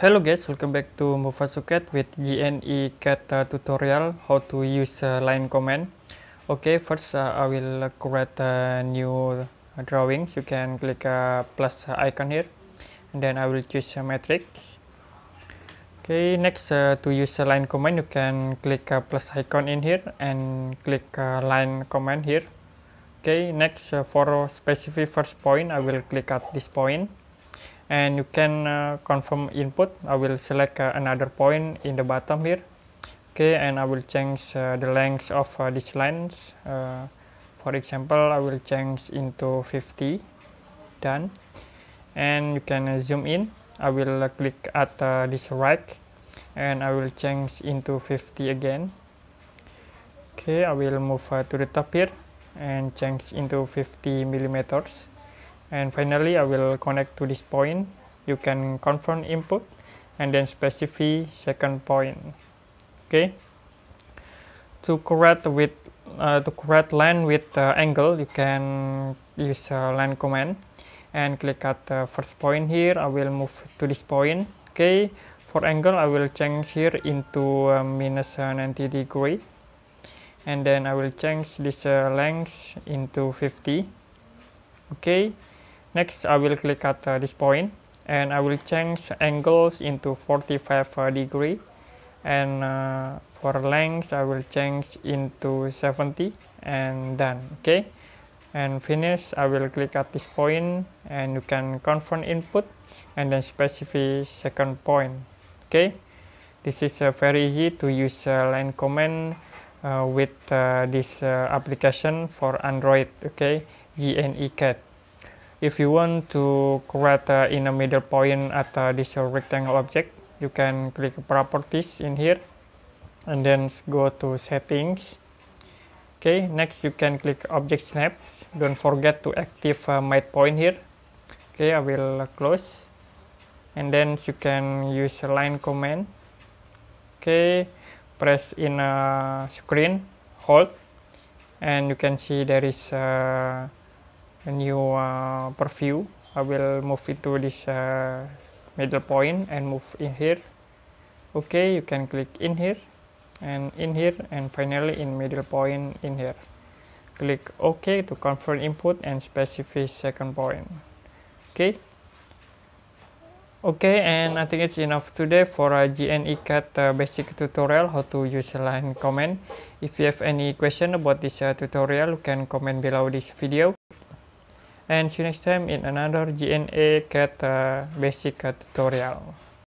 Hello guys, welcome back to Movasuket with GNE CAT uh, tutorial how to use uh, line command. Okay, first uh, I will create a new drawings. You can click a plus icon here, and then I will choose a matrix. Okay, next uh, to use a line command, you can click a plus icon in here and click a line command here. Okay, next uh, for specific first point, I will click at this point and you can uh, confirm input. I will select uh, another point in the bottom here. Okay and I will change uh, the length of uh, these lines. Uh, for example I will change into 50 done. And you can uh, zoom in. I will click at this right. And I will change into 50 again. Okay I will move to the top here and change into 50 millimeters and finally I will connect to this point. You can confirm input and then specify second point okay? To correct with uh, to create line with uh, angle you can use uh, line command and click at the first point here. I will move to this point okay? For angle I will change here into uh, minus uh, 90 degree. And then I will change this uh, length into 50 okay Next, I will click at uh, this point and I will change angles into 45 uh, degree and uh, for length I will change into 70 and done okay? And finish I will click at this point and you can confirm input and then specify second point okay? This is uh, very easy to use uh, line command uh, with uh, this uh, application for Android okay? GNE CAT if you want to create uh, in a middle point at uh, this rectangle object you can click properties in here and then go to settings. Okay next you can click object snaps. Don't forget to active uh, mate point here. Okay i will close. And then you can use line command. Okay press in a screen hold. And you can see there is uh, new uh, preview I will move into this uh, middle point and move in here. Okay you can click in here and in here and finally in middle point in here. Click ok to confirm input and specify second point. Okay? Okay and i think it's enough today for a gne cat uh, basic tutorial how to use line command if you have any question about this uh, tutorial you can comment below this video and see you next time in another GNE CAT uh, basic uh, tutorial.